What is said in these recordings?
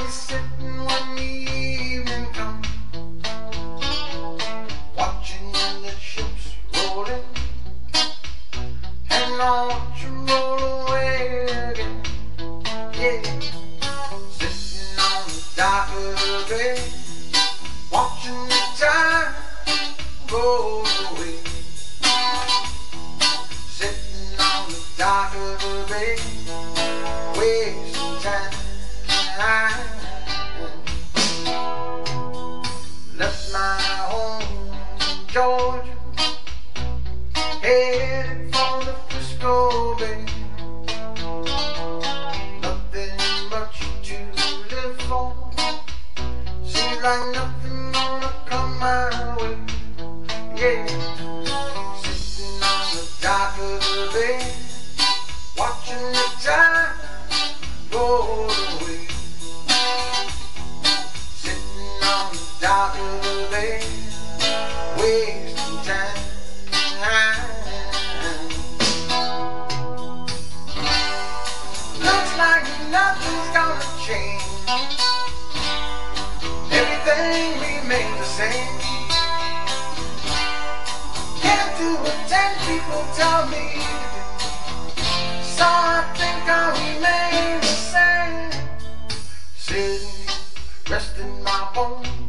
I'll sitting the evening watching the ships rolling, and I'll watch roll away again. Yeah, sitting on the dock of the bay, watching the time away. Sitting on the dock of the bay, wasting time. Georgia, headed for the Frisco Bay. Nothing much to live for. Seems like nothing gonna come my way. Yeah, sitting on the dock of the bay, watching the time roll away. Sitting on the dock of the bay, wasting time. Looks like nothing's gonna change. Everything remains the same. Can't do what ten people tell me to do. So I think I'll remain the same. Sitting, resting my bones.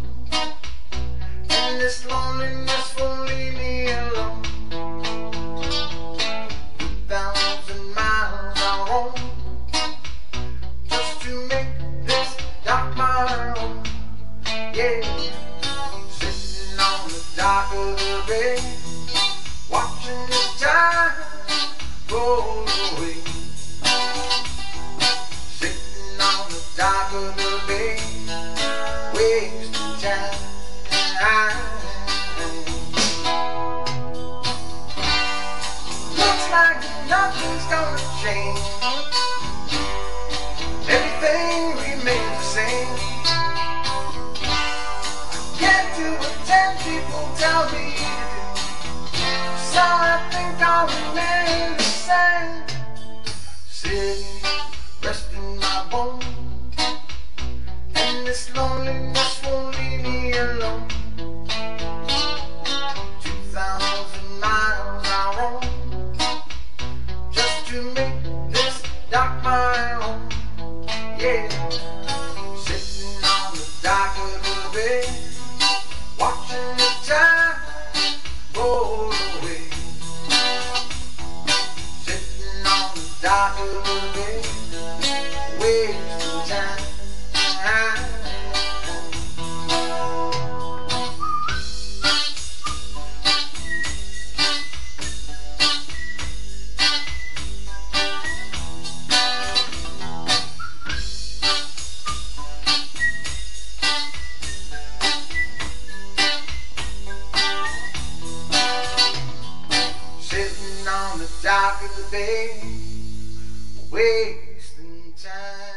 This loneliness won't leave me alone. Thousand miles I roam just to make this dock my own. Yeah, sitting on the dock of the bay, watching the time roll away. Sitting on the dock of the bay, change. Everything remains the same. Can't do what ten people tell me to do. So I think I'll remain the same. This dock my home. Yeah, sitting on the dock of the bay, watching the time roll away. Sitting on the dock of the bay, wasting Sitting on the dock of the bay, wasting time.